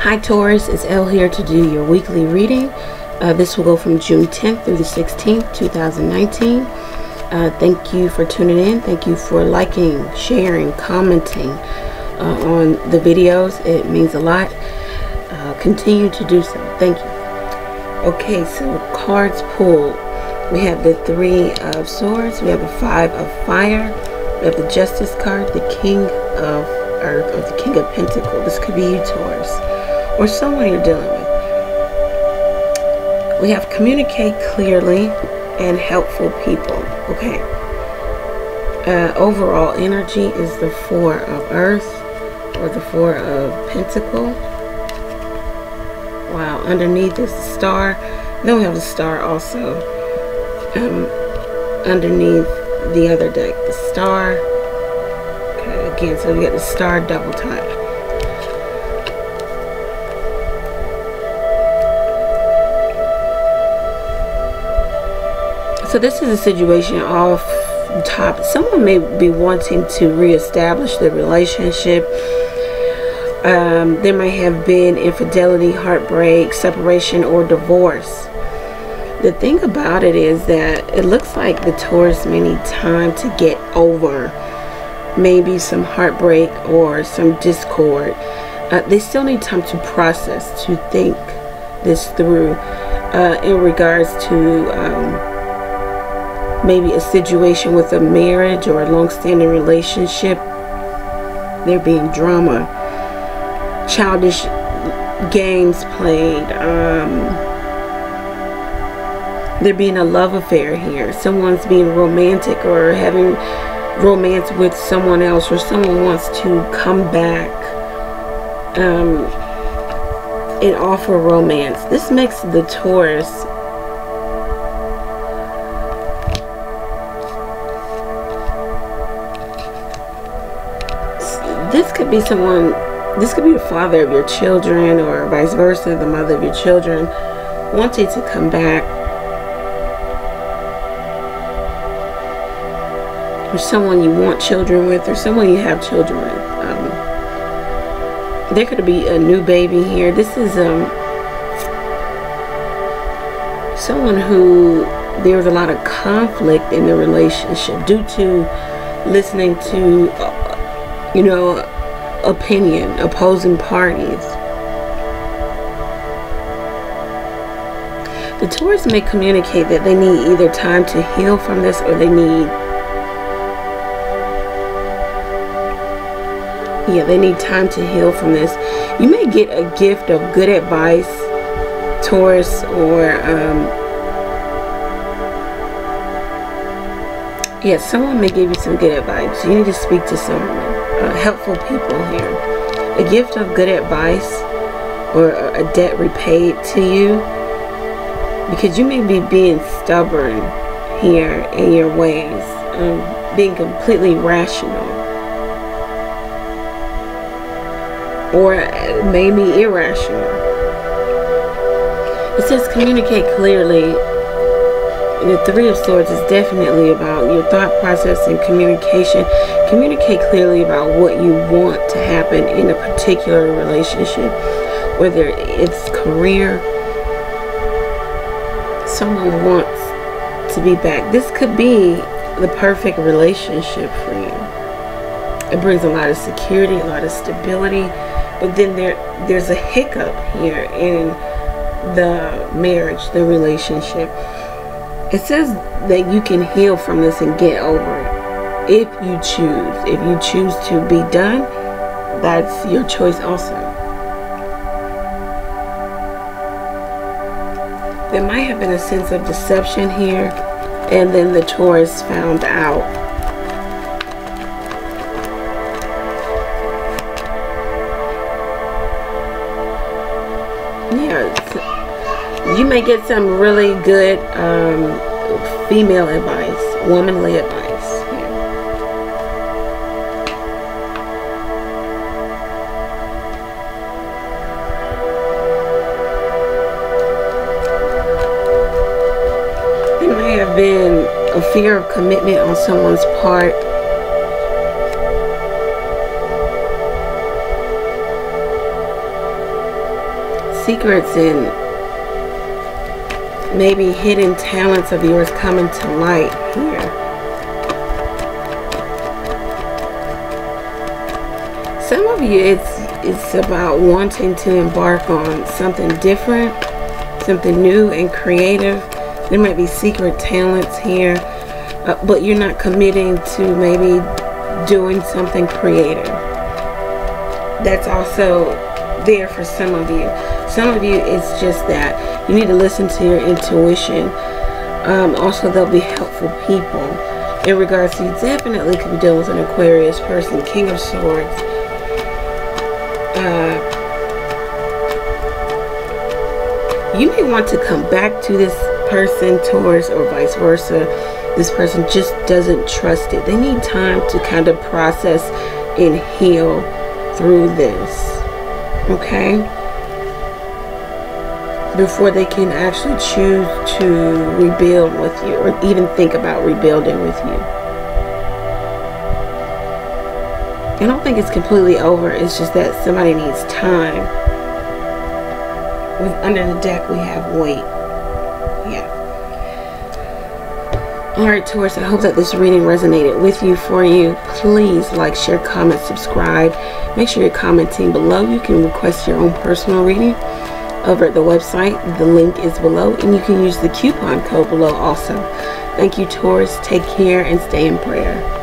Hi Taurus, it's Elle here to do your weekly reading. Uh, this will go from June 10th through the 16th, 2019. Uh, thank you for tuning in. Thank you for liking, sharing, commenting uh, on the videos. It means a lot. Uh, continue to do so. Thank you. Okay, so cards pulled. We have the Three of Swords. We have the Five of Fire. We have the Justice card, the King of Earth, or the King of Pentacles. This could be you, Taurus or someone you're dealing with. We have communicate clearly and helpful people. Okay. Uh, overall energy is the Four of Earth or the Four of Pentacle. Wow. Underneath is the star. Then we have the star also. Um, underneath the other deck, the star. Okay, again, so we get the star double time. So this is a situation off top. Someone may be wanting to reestablish the relationship. Um, there may have been infidelity, heartbreak, separation, or divorce. The thing about it is that it looks like the Taurus may need time to get over maybe some heartbreak or some discord. Uh, they still need time to process, to think this through uh, in regards to um, maybe a situation with a marriage or a long-standing relationship there being drama childish games played um, there being a love affair here someone's being romantic or having romance with someone else or someone wants to come back um, and offer romance. This makes the Taurus this could be someone, this could be the father of your children or vice versa, the mother of your children, wanting to come back. Or someone you want children with, or someone you have children with. Um, there could be a new baby here. This is um, someone who there was a lot of conflict in the relationship due to listening to you know, opinion, opposing parties. The Taurus may communicate that they need either time to heal from this or they need yeah they need time to heal from this you may get a gift of good advice Taurus or um, yeah someone may give you some good advice you need to speak to someone uh, helpful people here. A gift of good advice or a debt repaid to you because you may be being stubborn here in your ways, um, being completely rational or maybe irrational. It says communicate clearly the Three of Swords is definitely about your thought process and communication. Communicate clearly about what you want to happen in a particular relationship, whether it's career, someone wants to be back. This could be the perfect relationship for you. It brings a lot of security, a lot of stability, but then there there's a hiccup here in the marriage, the relationship it says that you can heal from this and get over it if you choose. If you choose to be done, that's your choice also. There might have been a sense of deception here, and then the Taurus found out. May get some really good um, female advice, womanly advice. There may have been a fear of commitment on someone's part secrets and maybe hidden talents of yours coming to light here. Some of you, it's it's about wanting to embark on something different, something new and creative. There might be secret talents here, uh, but you're not committing to maybe doing something creative. That's also there for some of you. Some of you, it's just that you need to listen to your intuition. Um, also, they'll be helpful people. In regards to you, definitely could be dealing with an Aquarius person, King of Swords. Uh, you may want to come back to this person, Taurus, or vice versa. This person just doesn't trust it. They need time to kind of process and heal through this. Okay? Before they can actually choose to rebuild with you or even think about rebuilding with you. I don't think it's completely over. It's just that somebody needs time. With under the deck we have wait. Yeah. Alright Taurus, I hope that this reading resonated with you, for you. Please like, share, comment, subscribe. Make sure you're commenting below. You can request your own personal reading over at the website. The link is below and you can use the coupon code below also. Thank you Taurus. Take care and stay in prayer.